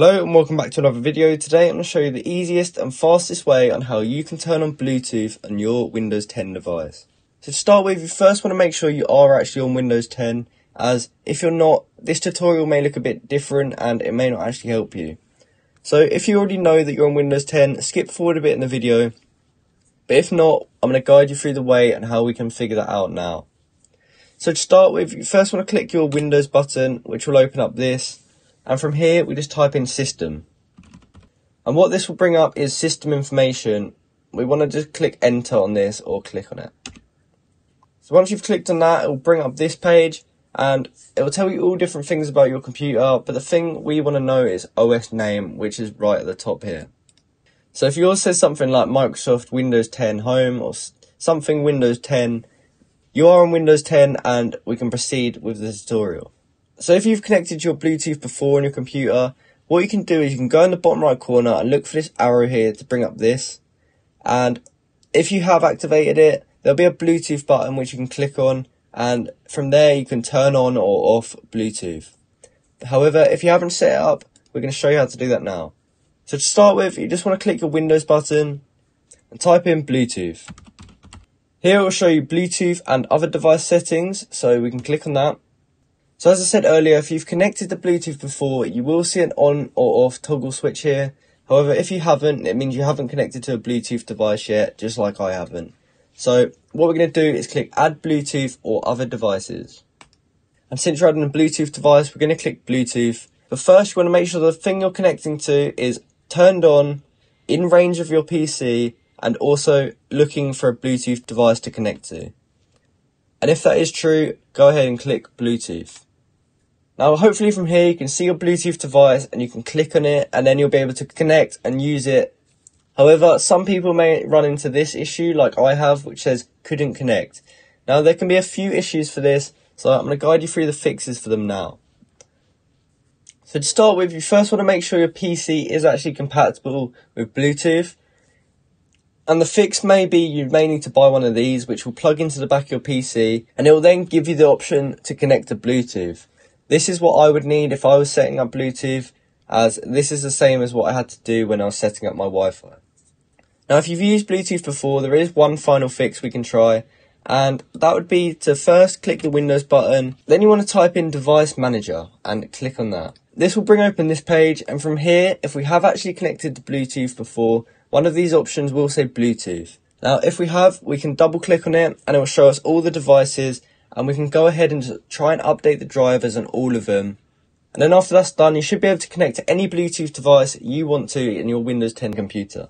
Hello and welcome back to another video. Today I'm going to show you the easiest and fastest way on how you can turn on Bluetooth on your Windows 10 device. So to start with, you first want to make sure you are actually on Windows 10 as if you're not, this tutorial may look a bit different and it may not actually help you. So if you already know that you're on Windows 10, skip forward a bit in the video. But if not, I'm going to guide you through the way and how we can figure that out now. So to start with, you first want to click your Windows button, which will open up this. And from here, we just type in system. And what this will bring up is system information. We want to just click enter on this or click on it. So once you've clicked on that, it will bring up this page and it will tell you all different things about your computer. But the thing we want to know is OS name, which is right at the top here. So if yours says something like Microsoft Windows 10 Home or something Windows 10, you are on Windows 10 and we can proceed with the tutorial. So if you've connected your Bluetooth before on your computer, what you can do is you can go in the bottom right corner and look for this arrow here to bring up this. And if you have activated it, there'll be a Bluetooth button which you can click on and from there you can turn on or off Bluetooth. However, if you haven't set it up, we're going to show you how to do that now. So to start with, you just want to click your Windows button and type in Bluetooth. Here it will show you Bluetooth and other device settings, so we can click on that. So as I said earlier, if you've connected the Bluetooth before, you will see an on or off toggle switch here. However, if you haven't, it means you haven't connected to a Bluetooth device yet, just like I haven't. So what we're going to do is click add Bluetooth or other devices. And since you're adding a Bluetooth device, we're going to click Bluetooth. But first, you want to make sure the thing you're connecting to is turned on, in range of your PC, and also looking for a Bluetooth device to connect to. And if that is true, go ahead and click Bluetooth. Now, hopefully from here, you can see your Bluetooth device and you can click on it and then you'll be able to connect and use it. However, some people may run into this issue like I have, which says couldn't connect. Now, there can be a few issues for this, so I'm going to guide you through the fixes for them now. So to start with, you first want to make sure your PC is actually compatible with Bluetooth. And the fix may be you may need to buy one of these, which will plug into the back of your PC, and it will then give you the option to connect to Bluetooth. This is what I would need if I was setting up Bluetooth, as this is the same as what I had to do when I was setting up my Wi-Fi. Now, if you've used Bluetooth before, there is one final fix we can try, and that would be to first click the Windows button, then you want to type in Device Manager and click on that. This will bring open this page, and from here, if we have actually connected to Bluetooth before, one of these options will say Bluetooth. Now, if we have, we can double click on it and it will show us all the devices and we can go ahead and try and update the drivers on all of them. And then after that's done, you should be able to connect to any Bluetooth device you want to in your Windows 10 computer.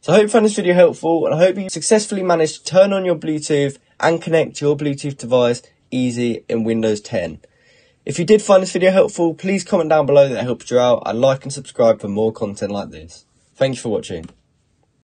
So I hope you found this video helpful and I hope you successfully managed to turn on your Bluetooth and connect your Bluetooth device easy in Windows 10. If you did find this video helpful, please comment down below that it helped you out and like and subscribe for more content like this. Thank you for watching.